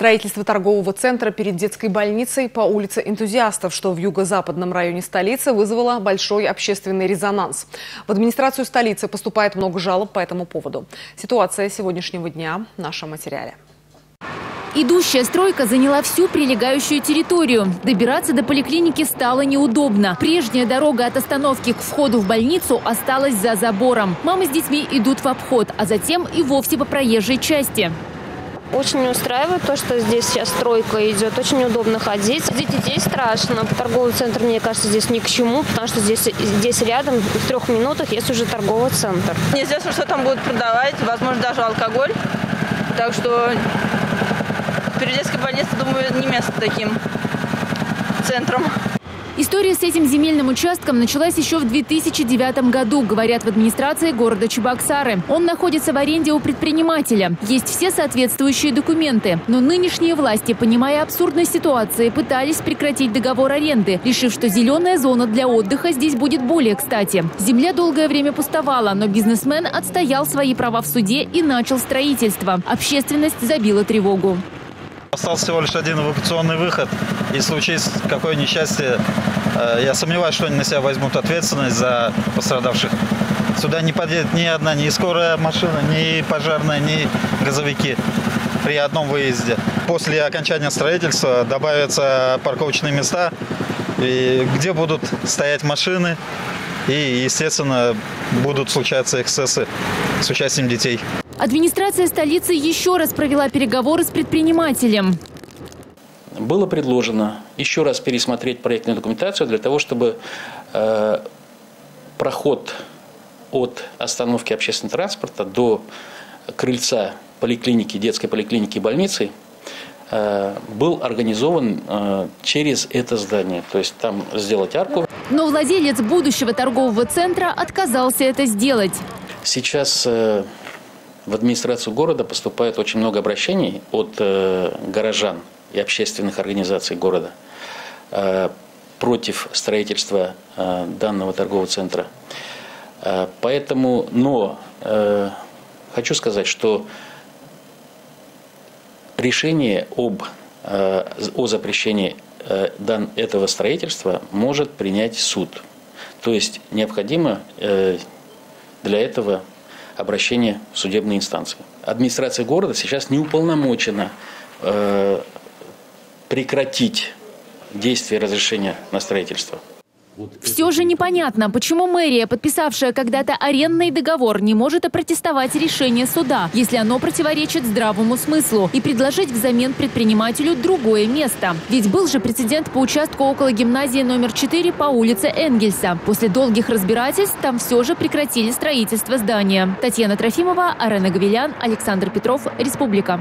Строительство торгового центра перед детской больницей по улице Энтузиастов, что в юго-западном районе столицы, вызвало большой общественный резонанс. В администрацию столицы поступает много жалоб по этому поводу. Ситуация сегодняшнего дня в нашем материале. Идущая стройка заняла всю прилегающую территорию. Добираться до поликлиники стало неудобно. Прежняя дорога от остановки к входу в больницу осталась за забором. Мамы с детьми идут в обход, а затем и вовсе по проезжей части. Очень устраивает то, что здесь сейчас стройка идет. Очень удобно ходить. Для детей страшно. Торговый центр, мне кажется, здесь ни к чему, потому что здесь, здесь рядом, в трех минутах, есть уже торговый центр. Неизвестно, что там будут продавать, возможно, даже алкоголь. Так что перед детской больницей, думаю, не место таким центром. История с этим земельным участком началась еще в 2009 году, говорят в администрации города Чебоксары. Он находится в аренде у предпринимателя. Есть все соответствующие документы. Но нынешние власти, понимая абсурдность ситуации, пытались прекратить договор аренды, решив, что зеленая зона для отдыха здесь будет более кстати. Земля долгое время пустовала, но бизнесмен отстоял свои права в суде и начал строительство. Общественность забила тревогу. Остался всего лишь один эвакуационный выход. И случись какое несчастье, э, я сомневаюсь, что они на себя возьмут ответственность за пострадавших. Сюда не подъедет ни одна, ни скорая машина, ни пожарная, ни газовики при одном выезде. После окончания строительства добавятся парковочные места, где будут стоять машины, и, естественно, будут случаться эксцессы с участием детей. Администрация столицы еще раз провела переговоры с предпринимателем. Было предложено еще раз пересмотреть проектную документацию для того, чтобы э, проход от остановки общественного транспорта до крыльца поликлиники, детской поликлиники и больницы э, был организован э, через это здание. То есть там сделать арку. Но владелец будущего торгового центра отказался это сделать. Сейчас э, в администрацию города поступает очень много обращений от э, горожан и общественных организаций города э, против строительства данного торгового центра. Поэтому, но хочу сказать, что решение об, о запрещении этого строительства может принять суд. То есть необходимо для этого обращение в судебные инстанции. Администрация города сейчас не уполномочена э, прекратить действие разрешения на строительство. Все же непонятно, почему мэрия, подписавшая когда-то арендный договор, не может опротестовать решение суда, если оно противоречит здравому смыслу, и предложить взамен предпринимателю другое место. Ведь был же прецедент по участку около гимназии номер 4 по улице Энгельса. После долгих разбирательств там все же прекратили строительство здания. Татьяна Трофимова, Арена Гавилян, Александр Петров, Республика.